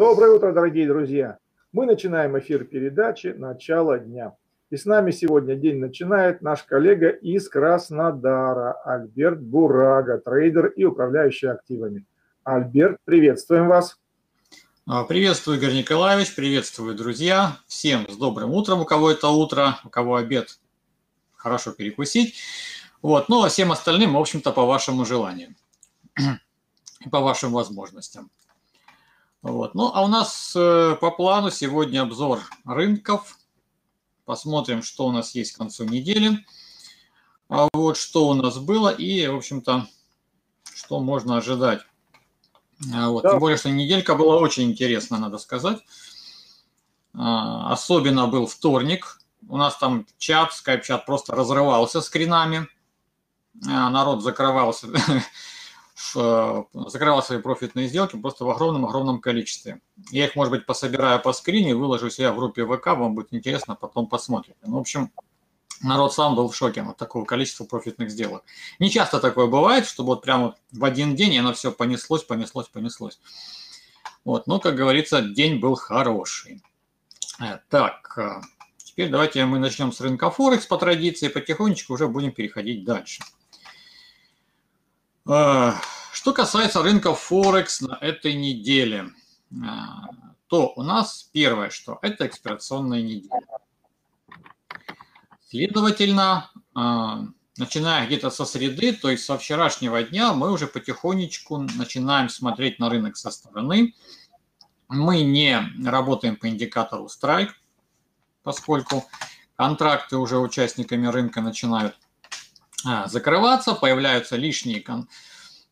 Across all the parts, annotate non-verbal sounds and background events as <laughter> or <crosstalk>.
Доброе утро, дорогие друзья! Мы начинаем эфир передачи «Начало дня». И с нами сегодня день начинает наш коллега из Краснодара Альберт Бурага, трейдер и управляющий активами. Альберт, приветствуем вас. А, приветствую, Игорь Николаевич, приветствую, друзья. Всем с добрым утром, у кого это утро, у кого обед, хорошо перекусить. Вот, ну а всем остальным, в общем-то, по вашему желанию и по вашим возможностям. Вот. Ну, а у нас э, по плану сегодня обзор рынков. Посмотрим, что у нас есть к концу недели. А вот что у нас было и, в общем-то, что можно ожидать. А вот. Да. Тем более, что неделька была очень интересна, надо сказать. А, особенно был вторник. У нас там чат, скайп-чат просто разрывался скринами. Народ закрывался <laughs> закрывал свои профитные сделки просто в огромном-огромном количестве. Я их, может быть, пособираю по скрине, выложу себя в группе ВК, вам будет интересно, потом посмотрите. Ну, в общем, народ сам был в шоке от такого количества профитных сделок. Не часто такое бывает, чтобы вот прямо в один день оно все понеслось, понеслось, понеслось. Вот, но, как говорится, день был хороший. Э, так, э, теперь давайте мы начнем с рынка Форекс по традиции, потихонечку уже будем переходить дальше. Что касается рынка Форекс на этой неделе, то у нас первое, что это экспирационная неделя. Следовательно, начиная где-то со среды, то есть со вчерашнего дня, мы уже потихонечку начинаем смотреть на рынок со стороны. Мы не работаем по индикатору страйк, поскольку контракты уже участниками рынка начинают а, закрываться, появляются лишние кон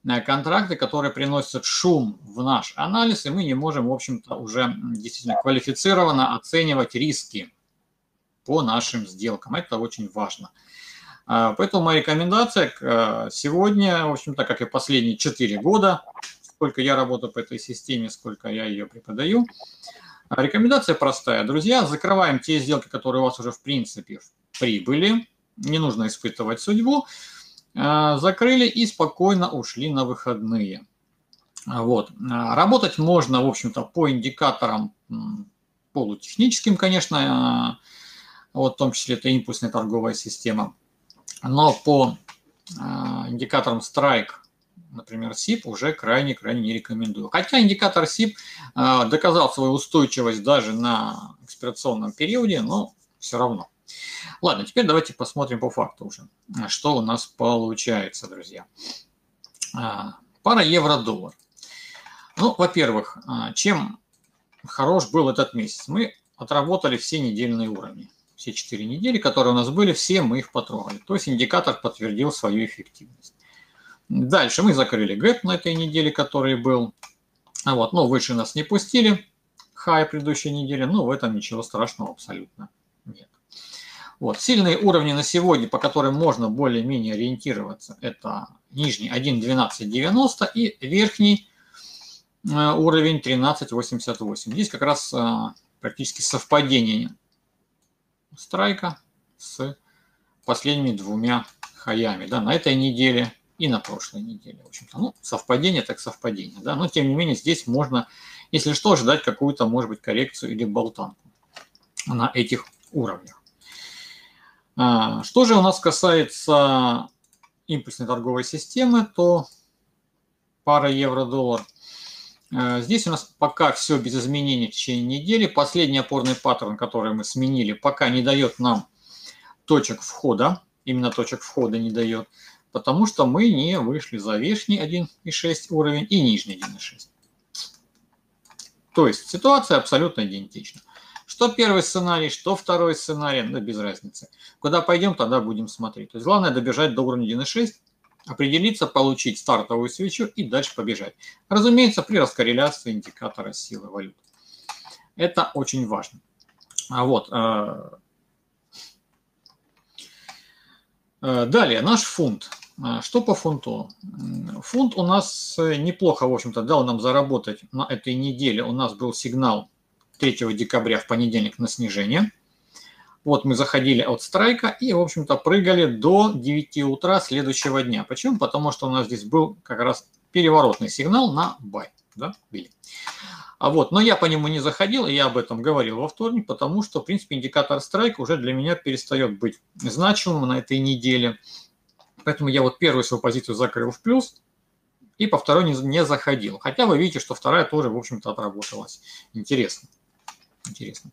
э, контракты, которые приносят шум в наш анализ, и мы не можем, в общем-то, уже действительно квалифицированно оценивать риски по нашим сделкам. Это очень важно. А, поэтому моя рекомендация э, сегодня, в общем-то, как и последние 4 года, сколько я работаю по этой системе, сколько я ее преподаю, рекомендация простая. Друзья, закрываем те сделки, которые у вас уже в принципе в прибыли, не нужно испытывать судьбу, а, закрыли и спокойно ушли на выходные. Вот. А, работать можно, в общем-то, по индикаторам полутехническим, конечно, а, вот, в том числе это импульсная торговая система, но по индикаторам Strike, например, SIP, уже крайне-крайне не рекомендую. Хотя индикатор SIP доказал свою устойчивость даже на экспирационном периоде, но все равно. Ладно, теперь давайте посмотрим по факту уже, что у нас получается, друзья. А, пара евро-доллар. Ну, во-первых, а, чем хорош был этот месяц? Мы отработали все недельные уровни. Все четыре недели, которые у нас были, все мы их потрогали. То есть индикатор подтвердил свою эффективность. Дальше мы закрыли гэп на этой неделе, который был. А вот, но выше нас не пустили. Хай предыдущей недели, но в этом ничего страшного абсолютно. Вот. Сильные уровни на сегодня, по которым можно более-менее ориентироваться, это нижний 1.1290 и верхний э, уровень 13.88. Здесь как раз э, практически совпадение страйка с последними двумя хаями да, на этой неделе и на прошлой неделе. В общем-то, ну, совпадение так совпадение. Да? Но тем не менее здесь можно, если что, ждать какую-то, может быть, коррекцию или болтанку на этих уровнях. А, что же у нас касается импульсной торговой системы, то пара евро-доллар. А, здесь у нас пока все без изменений в течение недели. Последний опорный паттерн, который мы сменили, пока не дает нам точек входа. Именно точек входа не дает, потому что мы не вышли за верхний 1,6 уровень и нижний 1,6. То есть ситуация абсолютно идентична. Что первый сценарий, что второй сценарий, да без разницы. Куда пойдем, тогда будем смотреть. То есть главное добежать до уровня 1.6, определиться, получить стартовую свечу и дальше побежать. Разумеется, при раскорреляции индикатора силы валют. Это очень важно. А вот. Э, э, далее, наш фунт. А, что по фунту? Фунт у нас неплохо, в общем-то, дал нам заработать на этой неделе. У нас был сигнал 3 декабря в понедельник на снижение. Вот мы заходили от страйка и, в общем-то, прыгали до 9 утра следующего дня. Почему? Потому что у нас здесь был как раз переворотный сигнал на бай. да, били. А вот, но я по нему не заходил, и я об этом говорил во вторник, потому что, в принципе, индикатор страйк уже для меня перестает быть значимым на этой неделе. Поэтому я вот первую свою позицию закрыл в плюс, и по второй не заходил. Хотя вы видите, что вторая тоже, в общем-то, отработалась. Интересно. Интересно.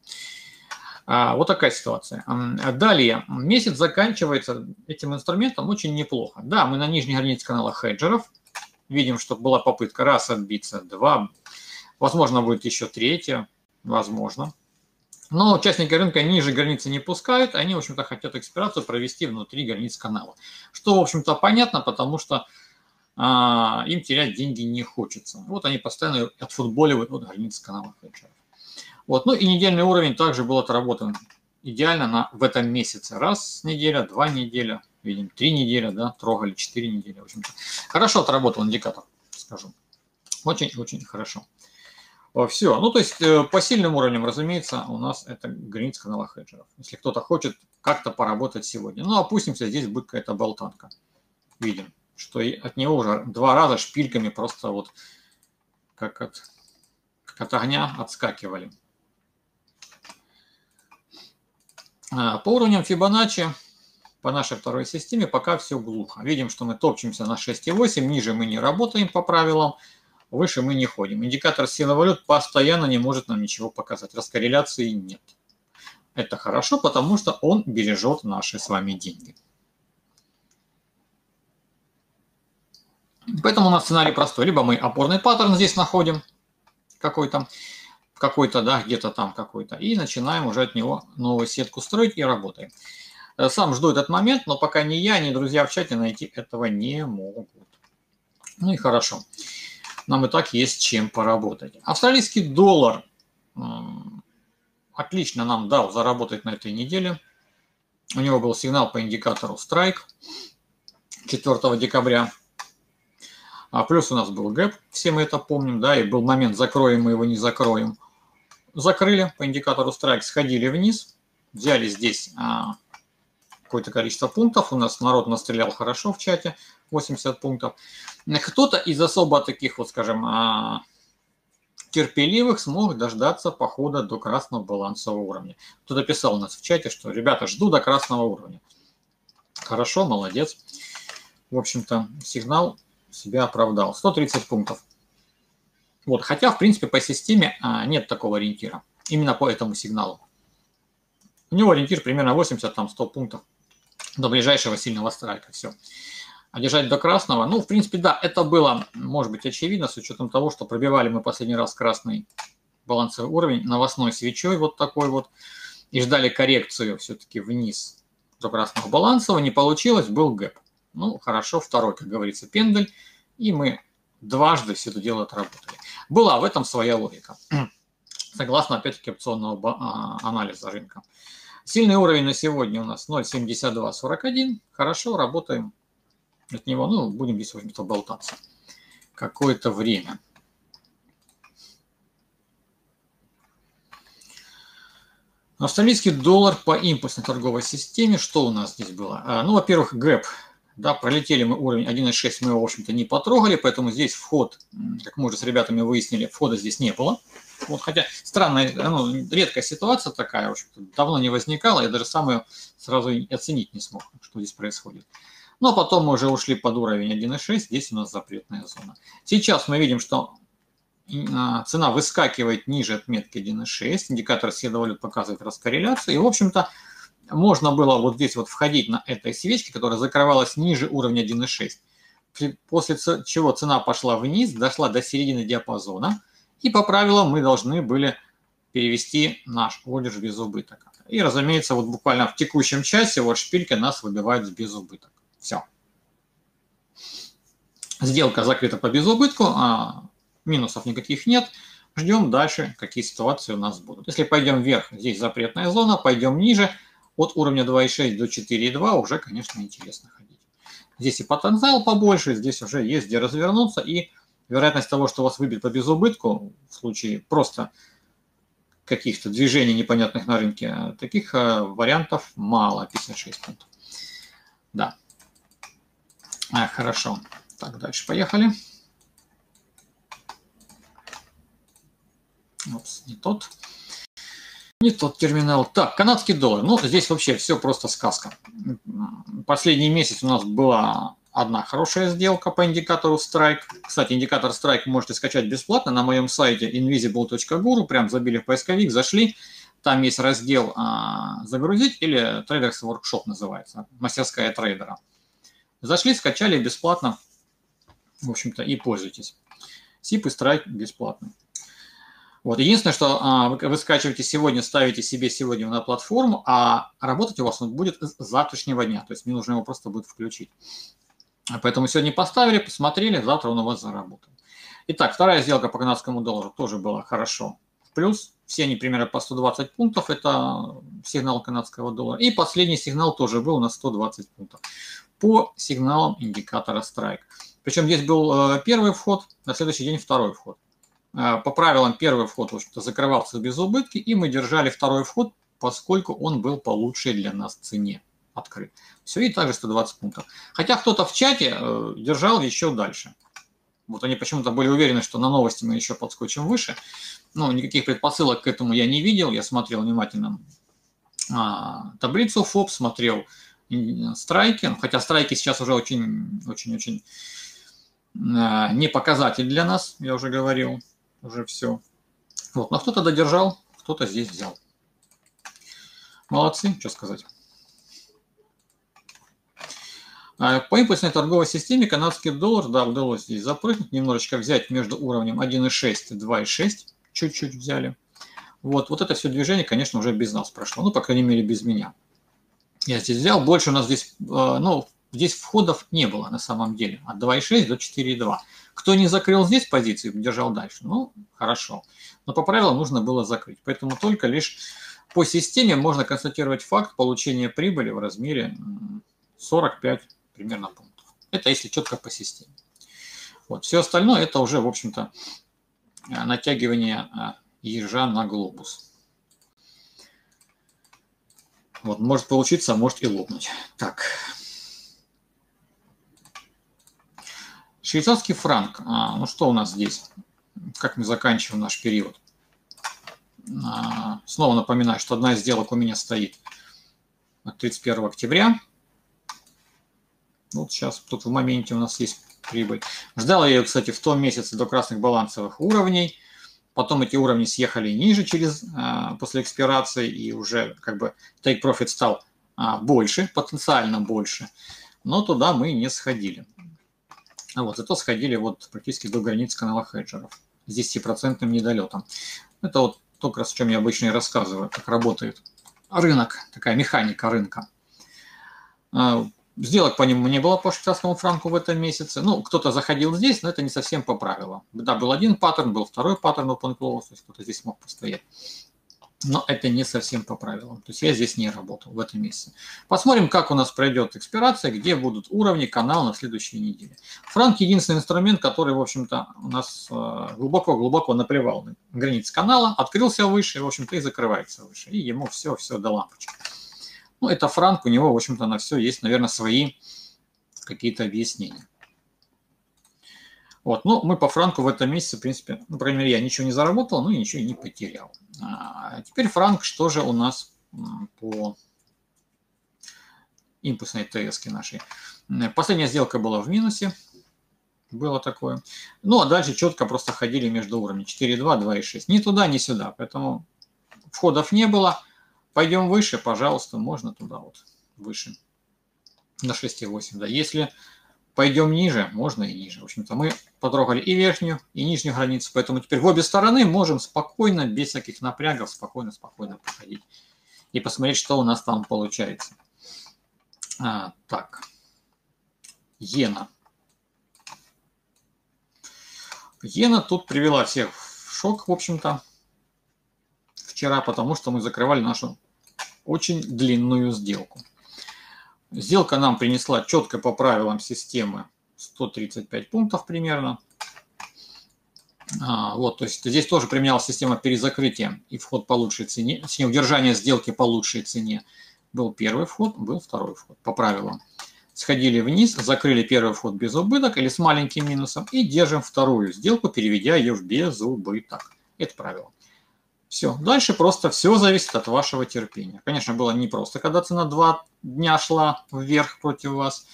А, вот такая ситуация. Далее, месяц заканчивается этим инструментом очень неплохо. Да, мы на нижней границе канала хеджеров. Видим, что была попытка раз отбиться, два, возможно, будет еще третья, возможно. Но участники рынка ниже границы не пускают, они, в общем-то, хотят экспирацию провести внутри границ канала. Что, в общем-то, понятно, потому что а, им терять деньги не хочется. Вот они постоянно отфутболивают вот границы канала хеджеров. Вот. Ну и недельный уровень также был отработан идеально на, в этом месяце. Раз неделя, два неделя, видим, три недели, да, трогали, четыре недели, в общем-то. Хорошо отработал индикатор, скажу. Очень-очень хорошо. Все. Ну, то есть э, по сильным уровням, разумеется, у нас это граница канала хеджеров. Если кто-то хочет как-то поработать сегодня. Ну, опустимся, здесь будет какая-то болтанка. Видим, что от него уже два раза шпильками просто вот как от, как от огня отскакивали. А, по уровням Фибоначчи, по нашей второй системе, пока все глухо. Видим, что мы топчемся на 6,8, ниже мы не работаем по правилам, выше мы не ходим. Индикатор силы валют постоянно не может нам ничего показать, раскорреляции нет. Это хорошо, потому что он бережет наши с вами деньги. Поэтому у нас сценарий простой. Либо мы опорный паттерн здесь находим какой-то, какой-то, да, где-то там какой-то, и начинаем уже от него новую сетку строить и работаем. Э, сам жду этот момент, но пока ни я, ни друзья в чате найти этого не могут. Ну и хорошо. Нам и так есть чем поработать. Австралийский доллар отлично нам дал заработать на этой неделе. У него был сигнал по индикатору Strike 4 декабря. А плюс у нас был гэп, все мы это помним, да, и был момент, закроем мы его, не закроем. Закрыли по индикатору страйк, сходили вниз, взяли здесь а, какое-то количество пунктов. У нас народ настрелял хорошо в чате, 80 пунктов. Кто-то из особо таких, вот скажем, а, терпеливых смог дождаться похода до красного балансового уровня. Кто-то писал у нас в чате, что ребята, жду до красного уровня. Хорошо, молодец. В общем-то, сигнал себя оправдал. 130 пунктов. Вот, хотя, в принципе, по системе а, нет такого ориентира. Именно по этому сигналу. У него ориентир примерно 80-100 пунктов до ближайшего сильного страйка. Все. А держать до красного, ну, в принципе, да, это было, может быть, очевидно, с учетом того, что пробивали мы последний раз красный балансовый уровень новостной свечой вот такой вот, и ждали коррекцию все-таки вниз до красного балансового, не получилось, был гэп. Ну, хорошо, второй, как говорится, пендель. И мы дважды все это дело отработали. Была в этом своя логика. <clears throat> Согласно, опять-таки, опционного а, анализа рынка. Сильный уровень на сегодня у нас 0,7241. Хорошо, работаем от него. Ну, будем здесь, в общем-то, болтаться какое-то время. Австралийский доллар по импульсной торговой системе. Что у нас здесь было? А, ну, во-первых, гэп да, пролетели мы уровень 1.6, мы его, в общем-то, не потрогали, поэтому здесь вход, как мы уже с ребятами выяснили, входа здесь не было. Вот, хотя странная, ну, редкая ситуация такая, в общем-то, давно не возникала, я даже сам ее сразу оценить не смог, что здесь происходит. Но потом мы уже ушли под уровень 1.6, здесь у нас запретная зона. Сейчас мы видим, что а, цена выскакивает ниже отметки 1.6, индикатор следовали показывает раскорреляцию, и, в общем-то, можно было вот здесь вот входить на этой свечке, которая закрывалась ниже уровня 1.6, после чего цена пошла вниз, дошла до середины диапазона, и по правилам мы должны были перевести наш ордер без убыток. И, разумеется, вот буквально в текущем часе вот шпилька нас выбивает без убыток. Все. Сделка закрыта по безубытку, а минусов никаких нет. Ждем дальше, какие ситуации у нас будут. Если пойдем вверх, здесь запретная зона, пойдем ниже – от уровня 2.6 до 4.2 уже, конечно, интересно ходить. Здесь и потенциал побольше, здесь уже есть где развернуться, и вероятность того, что вас выбьет по безубытку, в случае просто каких-то движений непонятных на рынке, таких э, вариантов мало, 56 пунктов. Да. А, хорошо. Так, дальше поехали. Опс, не тот. Не тот терминал. Так, канадский доллар. Ну, здесь вообще все просто сказка. Последний месяц у нас была одна хорошая сделка по индикатору Strike. Кстати, индикатор Strike можете скачать бесплатно на моем сайте invisible.guru. Прям забили в поисковик, зашли. Там есть раздел а, «Загрузить» или «Traders Workshop» называется, мастерская трейдера. Зашли, скачали бесплатно, в общем-то, и пользуйтесь. СИП и Strike бесплатно. Вот. Единственное, что а, вы, скачиваете сегодня, ставите себе сегодня на платформу, а работать у вас он будет с завтрашнего дня. То есть мне нужно его просто будет включить. Поэтому сегодня поставили, посмотрели, завтра он у вас заработал. Итак, вторая сделка по канадскому доллару тоже была хорошо. Плюс все они примерно по 120 пунктов, это сигнал канадского доллара. И последний сигнал тоже был на 120 пунктов по сигналам индикатора Strike. Причем здесь был э, первый вход, на следующий день второй вход. Э, по правилам первый вход, в закрывался без убытки, и мы держали второй вход, поскольку он был по лучшей для нас цене открыт. Все, и также 120 пунктов. Хотя кто-то в чате э, держал еще дальше. Вот они почему-то были уверены, что на новости мы еще подскочим выше. Но никаких предпосылок к этому я не видел. Я смотрел внимательно а, таблицу ФОП, смотрел страйки. Хотя страйки сейчас уже очень-очень-очень а, не показатель для нас, я уже говорил. Уже все. Вот, но кто-то додержал, кто-то здесь взял. Молодцы, что сказать. А по импульсной торговой системе канадский доллар, да, удалось здесь запрыгнуть, немножечко взять между уровнем 1.6 и 2.6, чуть-чуть взяли. Вот, вот это все движение, конечно, уже без нас прошло, ну, по крайней мере, без меня. Я здесь взял, больше у нас здесь, э, ну, здесь входов не было на самом деле, от 2.6 до 4.2. Кто не закрыл здесь позиции, держал дальше, ну, хорошо. Но по правилам нужно было закрыть, поэтому только лишь по системе можно констатировать факт получения прибыли в размере 45 примерно пунктов. Это если четко по системе. Вот. Все остальное это уже, в общем-то, э, натягивание э, ежа на глобус. Вот, может получиться, может и лопнуть. Так. Швейцарский франк. А, ну что у нас здесь? Как мы заканчиваем наш период? А, снова напоминаю, что одна из сделок у меня стоит от 31 октября. Вот сейчас тут в моменте у нас есть прибыль. Ждал я ее, кстати, в том месяце до красных балансовых уровней. Потом эти уровни съехали ниже через, а, после экспирации, и уже как бы take profit стал а, больше, потенциально больше. Но туда мы не сходили. А вот зато сходили вот практически до границ канала хеджеров с 10% недолетом. Это вот то, о чем я обычно и рассказываю, как работает рынок, такая механика рынка. А, Сделок по нему не было по швейцарскому франку в этом месяце. Ну, кто-то заходил здесь, но это не совсем по правилам. Да, был один паттерн, был второй паттерн open close, то есть кто-то здесь мог постоять. Но это не совсем по правилам. То есть я здесь не работал в этом месяце. Посмотрим, как у нас пройдет экспирация, где будут уровни, канал на следующей неделе. Франк единственный инструмент, который, в общем-то, у нас глубоко-глубоко наплевал на границы канала, открылся выше, в общем-то, и закрывается выше. И ему все-все до лампочки. Ну, это франк, у него, в общем-то, на все есть, наверное, свои какие-то объяснения. Вот, ну, мы по франку в этом месяце, в принципе, ну, по крайней мере, я ничего не заработал, ну и ничего и не потерял. А теперь франк, что же у нас по импульсной ТС нашей. Последняя сделка была в минусе, было такое. Ну, а дальше четко просто ходили между уровнями 4,2, 2,6. Ни туда, ни сюда, поэтому входов не было. Пойдем выше, пожалуйста, можно туда вот, выше, на 6,8, да. Если пойдем ниже, можно и ниже. В общем-то, мы потрогали и верхнюю, и нижнюю границу, поэтому теперь в обе стороны можем спокойно, без всяких напрягов, спокойно-спокойно проходить и посмотреть, что у нас там получается. А, так, иена. Иена тут привела всех в шок, в общем-то, вчера, потому что мы закрывали нашу очень длинную сделку. Сделка нам принесла четко по правилам системы 135 пунктов примерно. А, вот, то есть здесь тоже применялась система перезакрытия и вход по лучшей цене, точнее удержание сделки по лучшей цене. Был первый вход, был второй вход по правилам. Сходили вниз, закрыли первый вход без убыток или с маленьким минусом и держим вторую сделку, переведя ее в безубыток. Это правило. Все. Дальше просто все зависит от вашего терпения. Конечно, было непросто, когда цена два дня шла вверх против вас.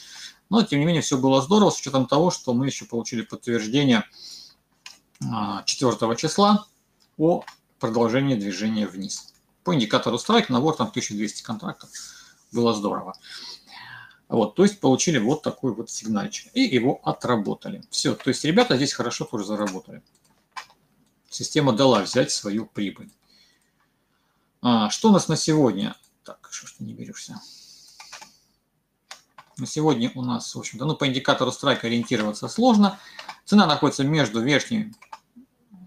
Но, тем не менее, все было здорово с учетом того, что мы еще получили подтверждение 4 а, числа о продолжении движения вниз. По индикатору страйк набор там 1200 контрактов. Было здорово. Вот, то есть получили вот такой вот сигнальчик. И его отработали. Все, то есть ребята здесь хорошо тоже заработали. Система дала взять свою прибыль. А, что у нас на сегодня? Так, что ж ты не берешься? На сегодня у нас, в общем-то, ну, по индикатору страйка ориентироваться сложно. Цена находится между верхней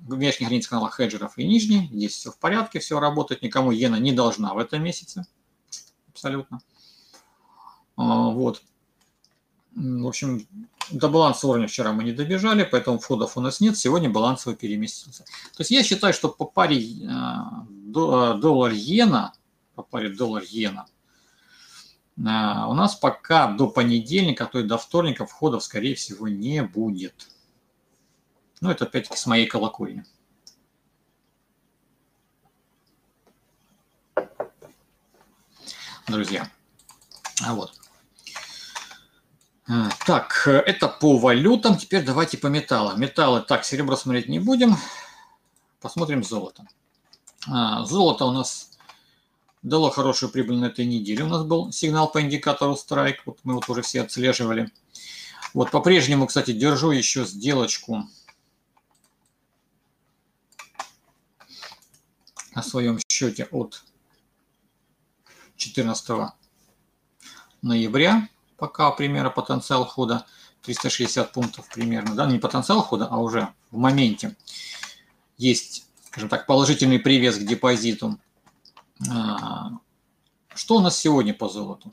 верхней границы канала хеджеров и нижней. Здесь все в порядке, все работает. Никому иена не должна в этом месяце. Абсолютно. А, вот. В общем, до баланса уровня вчера мы не добежали, поэтому входов у нас нет. Сегодня балансовый переместился. То есть я считаю, что по паре а, а, доллар-иена, по паре доллар-иена, у нас пока до понедельника, то есть до вторника входов, скорее всего, не будет. Ну, это опять-таки с моей колокольни. Друзья. А вот. А, так, это по валютам. Теперь давайте по металлам. Металлы, так, серебро смотреть не будем. Посмотрим золото. А, золото у нас дало хорошую прибыль на этой неделе. У нас был сигнал по индикатору страйк. Вот мы вот уже все отслеживали. Вот по-прежнему, кстати, держу еще сделочку на своем счете от 14 ноября пока примера потенциал хода 360 пунктов примерно, да, не потенциал хода, а уже в моменте есть, скажем так, положительный привес к депозиту. А, что у нас сегодня по золоту?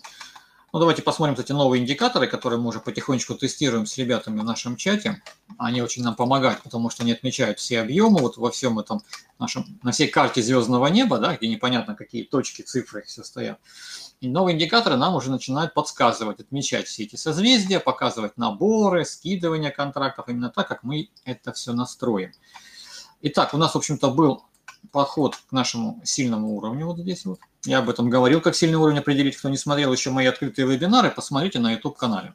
Ну, давайте посмотрим, кстати, новые индикаторы, которые мы уже потихонечку тестируем с ребятами в нашем чате. Они очень нам помогают, потому что они отмечают все объемы вот во всем этом нашем, на всей карте звездного неба, да, где непонятно, какие точки, цифры все стоят. И новые индикаторы нам уже начинают подсказывать, отмечать все эти созвездия, показывать наборы, скидывания контрактов, именно так, как мы это все настроим. Итак, у нас, в общем-то, был подход к нашему сильному уровню вот здесь вот. Я об этом говорил, как сильный уровень определить. Кто не смотрел еще мои открытые вебинары, посмотрите на YouTube-канале.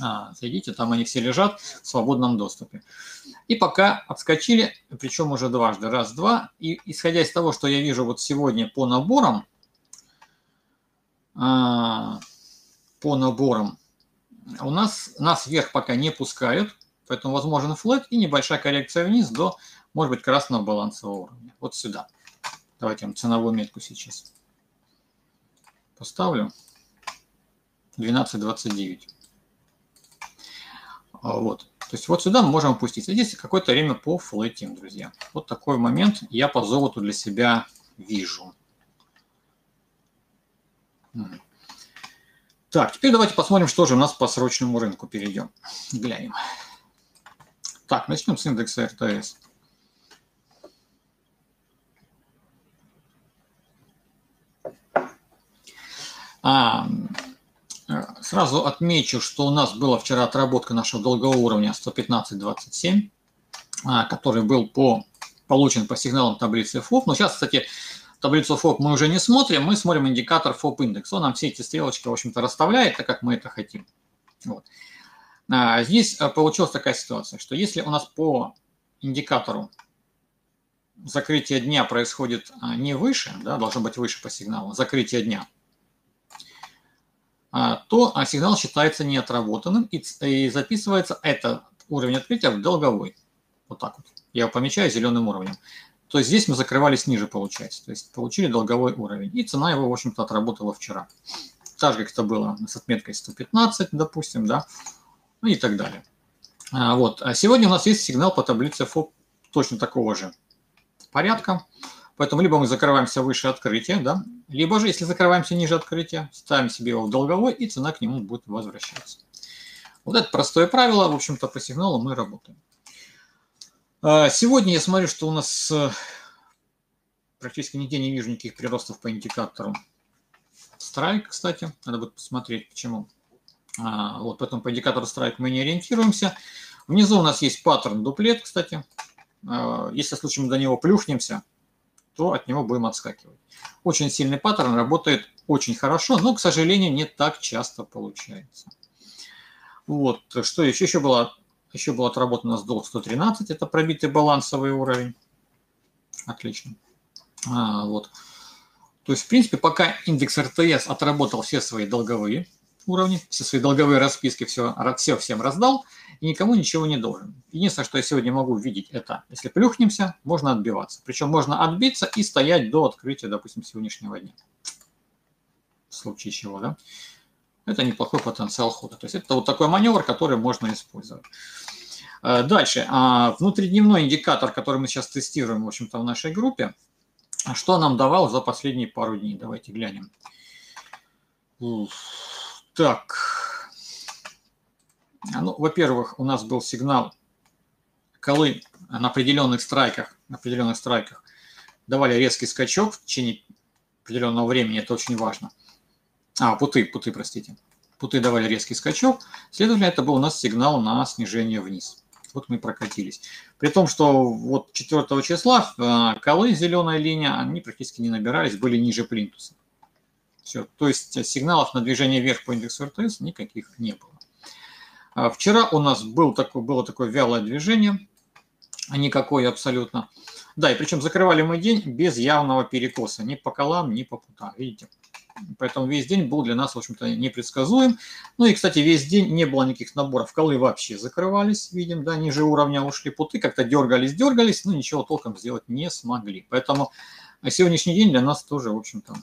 А, зайдите, там они все лежат в свободном доступе. И пока отскочили, причем уже дважды, раз-два. И исходя из того, что я вижу вот сегодня по наборам, а, по наборам. У нас, нас вверх пока не пускают, поэтому возможен флэт и небольшая коррекция вниз до, может быть, красного балансового уровня. Вот сюда. Давайте я ценовую метку сейчас поставлю. 12.29. А, вот. То есть вот сюда мы можем опуститься. Здесь какое-то время по флетим, друзья. Вот такой момент я по золоту для себя вижу. Так, теперь давайте посмотрим, что же у нас по срочному рынку. Перейдем, глянем. Так, начнем с индекса РТС. А, сразу отмечу, что у нас была вчера отработка нашего долгового уровня 115.27, а, который был по, получен по сигналам таблицы FOF. Но сейчас, кстати, таблицу ФОП мы уже не смотрим, мы смотрим индикатор ФОП индекс. Он нам все эти стрелочки, в общем-то, расставляет, так как мы это хотим. Вот. А, здесь а, получилась такая ситуация, что если у нас по индикатору закрытие дня происходит а, не выше, да, должно быть выше по сигналу, закрытие дня, то сигнал считается неотработанным и записывается этот уровень открытия в долговой. Вот так вот. Я его помечаю зеленым уровнем то есть здесь мы закрывались ниже, получается. То есть получили долговой уровень. И цена его, в общем-то, отработала вчера. Так же, как это было с отметкой 115, допустим, да, ну и так далее. А, вот. А сегодня у нас есть сигнал по таблице ФОП точно такого же порядка. Поэтому либо мы закрываемся выше открытия, да, либо же, если закрываемся ниже открытия, ставим себе его в долговой, и цена к нему будет возвращаться. Вот это простое правило, в общем-то, по сигналу мы работаем. А, сегодня я смотрю, что у нас э, практически нигде не вижу никаких приростов по индикатору. Страйк, кстати, надо будет посмотреть, почему. А, вот, поэтому по индикатору страйк мы не ориентируемся. Внизу у нас есть паттерн дуплет, кстати. А, если случаем до него плюхнемся, то от него будем отскакивать. Очень сильный паттерн, работает очень хорошо, но, к сожалению, не так часто получается. Вот, что еще? Еще было, еще было отработано с долг 113, это пробитый балансовый уровень. Отлично. А, вот. То есть, в принципе, пока индекс РТС отработал все свои долговые уровни, все свои долговые расписки, все, все всем раздал, и никому ничего не должен. Единственное, что я сегодня могу видеть, это если плюхнемся, можно отбиваться. Причем можно отбиться и стоять до открытия, допустим, сегодняшнего дня. В случае чего, да? Это неплохой потенциал хода. То есть это вот такой маневр, который можно использовать. Э, дальше. А, внутридневной индикатор, который мы сейчас тестируем, в общем-то, в нашей группе, что нам давал за последние пару дней? Давайте глянем. Так. А, ну, во-первых, у нас был сигнал колы на определенных страйках, на определенных страйках давали резкий скачок в течение определенного времени, это очень важно. А, путы, путы, простите. Путы давали резкий скачок, следовательно, это был у нас сигнал на снижение вниз. Вот мы прокатились. При том, что вот 4 числа э, колы, зеленая линия, они практически не набирались, были ниже плинтуса. Все. То есть сигналов на движение вверх по индексу РТС никаких не было. А вчера у нас был такой, было такое вялое движение, никакое абсолютно. Да, и причем закрывали мы день без явного перекоса, ни по колам, ни по путам, видите. Поэтому весь день был для нас, в общем-то, непредсказуем. Ну и, кстати, весь день не было никаких наборов. Колы вообще закрывались, видим, да, ниже уровня ушли путы, как-то дергались, дергались, но ничего толком сделать не смогли. Поэтому сегодняшний день для нас тоже, в общем-то,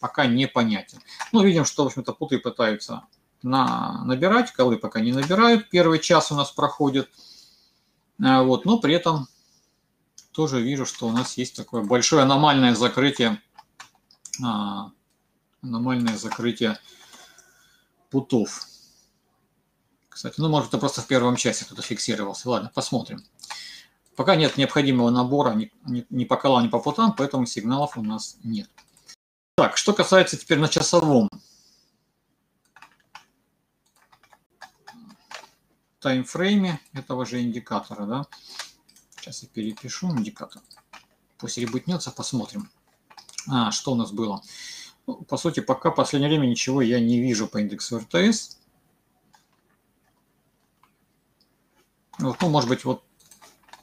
пока непонятен. Ну, видим, что, в общем-то, путы пытаются на, набирать, колы пока не набирают. Первый час у нас проходит. А, вот, но при этом тоже вижу, что у нас есть такое большое аномальное закрытие а, аномальное закрытие путов. Кстати, ну, может, это просто в первом части кто-то фиксировался. Ладно, посмотрим. Пока нет необходимого набора ни, ни, ни по колам, ни по путам, поэтому сигналов у нас нет. Так, что касается теперь на часовом. таймфрейме этого же индикатора, да. Сейчас я перепишу индикатор. Пусть ребутнется, посмотрим. А, что у нас было? Ну, по сути, пока в последнее время ничего я не вижу по индексу РТС. Вот, ну, может быть, вот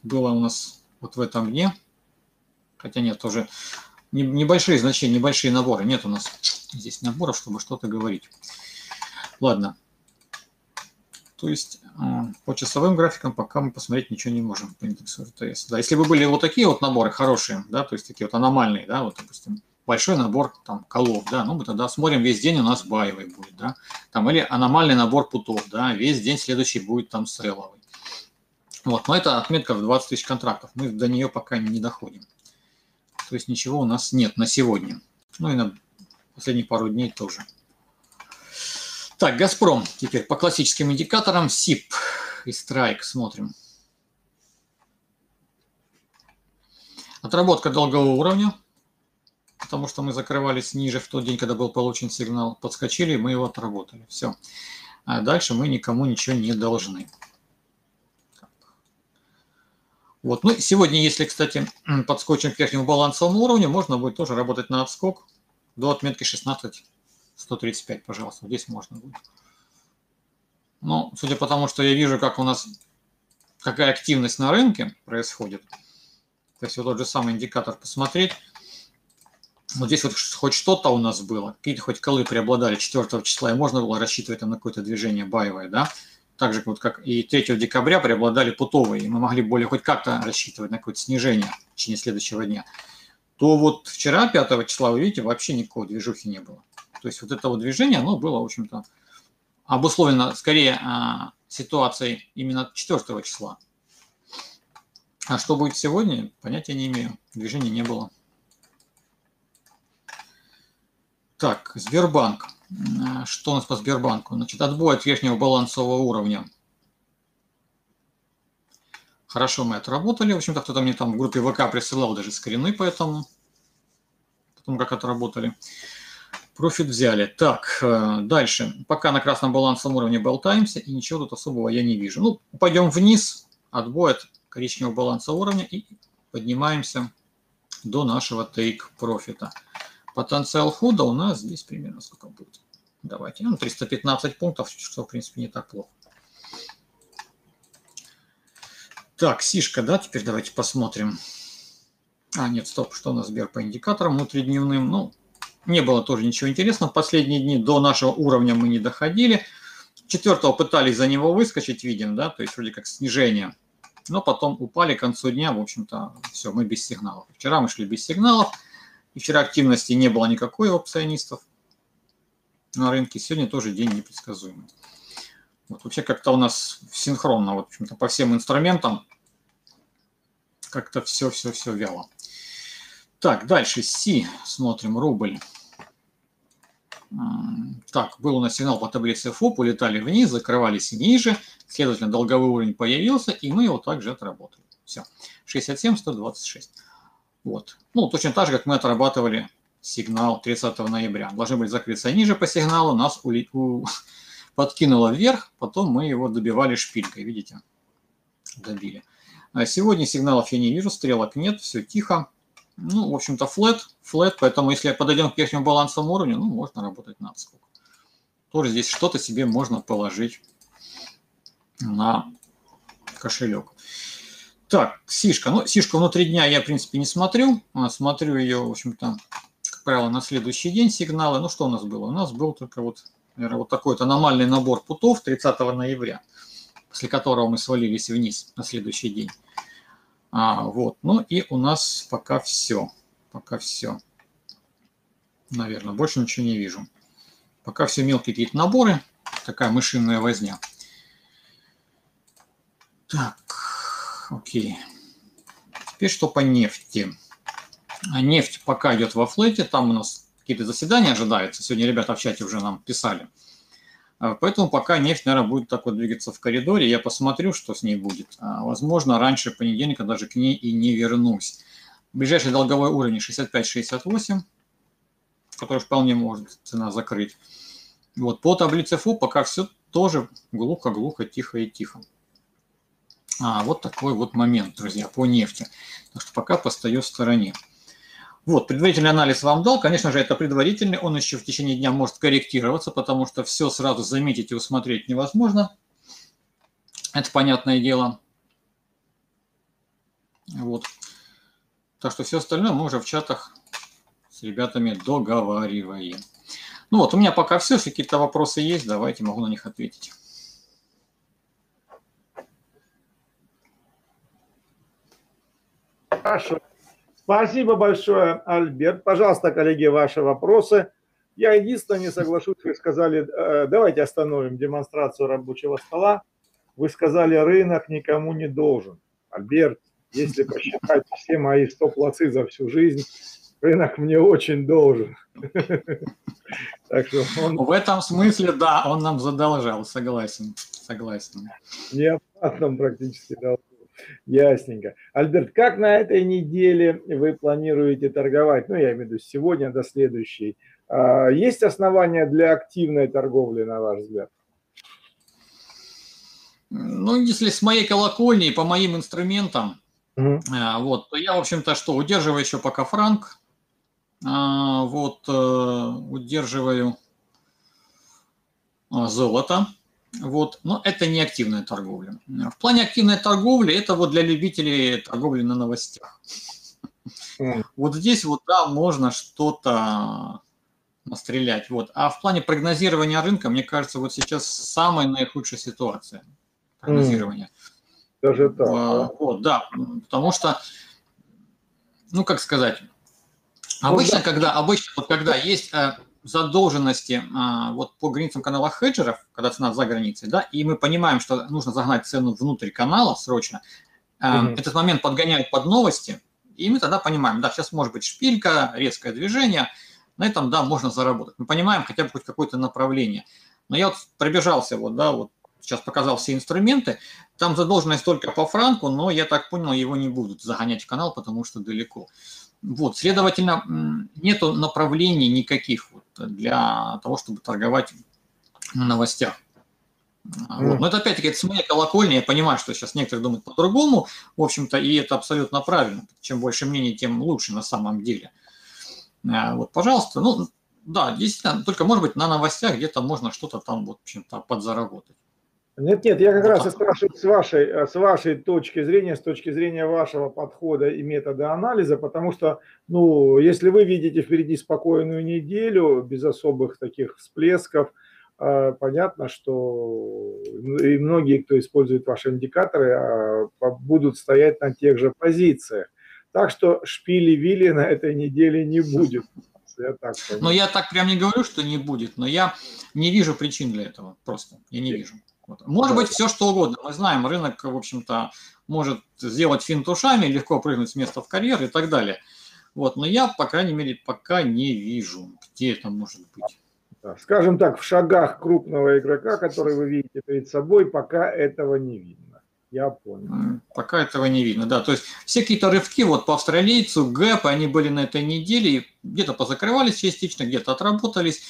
было у нас вот в этом дне. Хотя нет, тоже небольшие значения, небольшие наборы. Нет у нас здесь наборов, чтобы что-то говорить. Ладно. То есть а, по часовым графикам пока мы посмотреть ничего не можем по индексу РТС. Да, если бы были вот такие вот наборы хорошие, да, то есть такие вот аномальные, да, вот, допустим, большой набор там колов, да, ну мы тогда смотрим, весь день у нас баевый будет, да, там или аномальный набор путов, да, весь день следующий будет там среловый. Вот, но это отметка в 20 тысяч контрактов, мы до нее пока не доходим. То есть ничего у нас нет на сегодня. Ну и на последние пару дней тоже. Так, «Газпром». Теперь по классическим индикаторам СИП и страйк смотрим. Отработка долгового уровня потому что мы закрывались ниже в тот день, когда был получен сигнал. Подскочили, мы его отработали. Все. А дальше мы никому ничего не должны. Вот. Ну, сегодня, если, кстати, подскочим к верхнему балансовому уровню, можно будет тоже работать на отскок до отметки 16.135, пожалуйста. Здесь можно будет. Но, судя по тому, что я вижу, как у нас, какая активность на рынке происходит, то есть вот тот же самый индикатор посмотреть, вот здесь вот хоть что-то у нас было, какие-то хоть колы преобладали 4 числа, и можно было рассчитывать на какое-то движение баевое, да, так же вот как и 3 декабря преобладали путовые, и мы могли более хоть как-то рассчитывать на какое-то снижение в течение следующего дня, то вот вчера, 5 числа, вы видите, вообще никакого движухи не было. То есть вот это вот движение, оно было, в общем-то, обусловлено скорее а, ситуацией именно 4 числа. А что будет сегодня, понятия не имею. Движения не было. Так, Сбербанк. Что у нас по Сбербанку? Значит, отбой от верхнего балансового уровня. Хорошо мы отработали. В общем-то, кто-то мне там в группе ВК присылал даже скрины по этому. Потом как отработали. Профит взяли. Так, э, дальше. Пока на красном балансовом уровне болтаемся, и ничего тут особого я не вижу. Ну, пойдем вниз, отбой от коричневого баланса уровня и поднимаемся до нашего take профита. Потенциал хода у нас здесь примерно сколько будет? Давайте, ну, 315 пунктов, что, в принципе, не так плохо. Так, сишка, да, теперь давайте посмотрим. А, нет, стоп, что у нас Сбер по индикаторам внутридневным? Ну, не было тоже ничего интересного. Последние дни до нашего уровня мы не доходили. Четвертого пытались за него выскочить, видим, да, то есть вроде как снижение. Но потом упали к концу дня, в общем-то, все, мы без сигналов. Вчера мы шли без сигналов, и вчера активности не было никакой у опционистов на рынке. Сегодня тоже день непредсказуемый. Вот вообще как-то у нас синхронно, вот, в общем-то, по всем инструментам как-то все-все-все вяло. Так, дальше Си, смотрим, рубль. Так, был у нас сигнал по таблице ФОП, улетали вниз, закрывались ниже, следовательно, долговой уровень появился, и мы его также отработали. Все, 67, 126. Вот. Ну, точно так же, как мы отрабатывали сигнал 30 ноября. Должны были закрыться ниже по сигналу, нас у... У... <laughs> подкинуло вверх, потом мы его добивали шпилькой, видите, добили. А сегодня сигналов я не вижу, стрелок нет, все тихо. Ну, в общем-то, флет, флет, поэтому если подойдем к верхнему балансовому уровню, ну, можно работать на отскок. Тоже здесь что-то себе можно положить на кошелек. Так, сишка. Ну, сишка внутри дня я, в принципе, не смотрю. А, смотрю ее, в общем-то, как правило, на следующий день сигналы. Ну, что у нас было? У нас был только вот, наверное, вот такой вот аномальный набор путов 30 ноября, после которого мы свалились вниз на следующий день. А, вот, ну и у нас пока все. Пока все. Наверное, больше ничего не вижу. Пока все мелкие какие-то наборы. Такая мышиная возня. Так, окей. Теперь что по нефти. А нефть пока идет во флете. Там у нас какие-то заседания ожидаются. Сегодня ребята в чате уже нам писали. А, поэтому пока нефть, наверное, будет так вот двигаться в коридоре. Я посмотрю, что с ней будет. А, возможно, раньше понедельника даже к ней и не вернусь. Ближайший долговой уровень 65-68, который вполне может цена закрыть. Вот по таблице ФУ пока все тоже глухо-глухо, тихо и тихо. А, вот такой вот момент, друзья, по нефти. Так что пока постою в стороне. Вот, предварительный анализ вам дал. Конечно же, это предварительный. Он еще в течение дня может корректироваться, потому что все сразу заметить и усмотреть невозможно. Это понятное дело. Вот. Так что все остальное мы уже в чатах с ребятами договариваем. Ну вот, у меня пока все. Если какие-то вопросы есть, давайте могу на них ответить. Хорошо. Спасибо большое, Альберт. Пожалуйста, коллеги, ваши вопросы. Я единственное не соглашусь, вы сказали, э, давайте остановим демонстрацию рабочего стола. Вы сказали, рынок никому не должен. Альберт, если посчитать все мои стоп-лосы за всю жизнь, рынок мне очень должен. <laughs> Так что он... В этом смысле, да, он нам задолжал, согласен, согласен. Неоплатном практически должен. Ясненько. Альберт, как на этой неделе вы планируете торговать? Ну, я имею в виду сегодня до следующей. А, есть основания для активной торговли, на ваш взгляд? Ну, если с моей колокольни, по моим инструментам, угу. вот, то я, в общем-то, что, удерживаю еще пока франк, а, вот, э, удерживаю золото, вот. Но это не активная торговля. В плане активной торговли это вот для любителей торговли на новостях. Mm. Вот здесь вот, да, можно что-то настрелять. Вот. А в плане прогнозирования рынка, мне кажется, вот сейчас самая наихудшая ситуация прогнозирования. Mm. Даже так. А, вот, да, потому что, ну, как сказать, ну обычно, ну, да. когда, обычно, вот когда есть э, задолженности а, вот по границам канала хеджеров, когда цена за границей, да, и мы понимаем, что нужно загнать цену внутрь канала срочно, mm-hmm. этот момент подгоняют под новости, и мы тогда понимаем, да, сейчас может быть шпилька, резкое движение, на этом, да, можно заработать. Мы понимаем хотя бы хоть какое-то направление. Но я вот пробежался, вот, да, вот сейчас показал все инструменты, там задолженность только по франку, но я так понял, его не будут загонять в канал, потому что далеко. Вот, следовательно, нет направлений никаких вот для того, чтобы торговать на новостях. Вот. Но это опять-таки это с моей колокольни, я понимаю, что сейчас некоторые думают по-другому, в общем-то, и это абсолютно правильно. Чем больше мнений, тем лучше на самом деле. А, вот, пожалуйста, ну, да, действительно, только, может быть, на новостях где-то можно что-то там, вот, в общем-то, подзаработать. Нет, нет, я как вот раз и спрашиваю с вашей, э, с вашей точки зрения, с точки зрения вашего подхода и метода анализа, потому что, ну, если вы видите впереди спокойную неделю, без особых таких всплесков, э, понятно, что и многие, кто использует ваши индикаторы, э, будут стоять на тех же позициях. Так что шпили-вили на этой неделе не будет. Я так но я так прям не говорю, что не будет, но я не вижу причин для этого просто. Я не вижу. Вот. Может быть, все что угодно. Мы знаем, рынок, в общем-то, может сделать финт ушами, легко прыгнуть с места в карьер и так далее. Вот. Но я, по крайней мере, пока не вижу, где это может быть. Скажем так, в шагах крупного игрока, который вы видите перед собой, пока этого не видно. Я понял. Пока этого не видно, да. То есть все какие-то рывки вот по австралийцу, гэп, они были на этой неделе, где-то позакрывались частично, где-то отработались,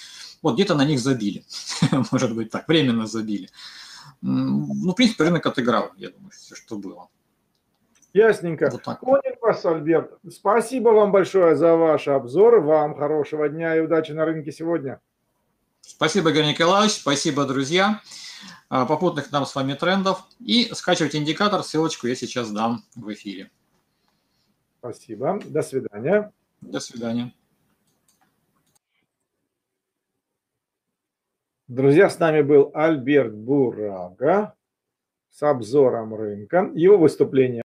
вот где-то на них забили. <laughs> Может быть так, временно забили ну, в принципе, рынок отыграл, я думаю, все, что было. Ясненько. Вот так. Понял вас, Альберт. Спасибо вам большое за ваш обзор. Вам хорошего дня и удачи на рынке сегодня. Спасибо, Игорь Николаевич. Спасибо, друзья. А, попутных нам с вами трендов. И скачивайте индикатор. Ссылочку я сейчас дам в эфире. Спасибо. До свидания. До свидания. Друзья, с нами был Альберт Бурага с обзором рынка. Его выступление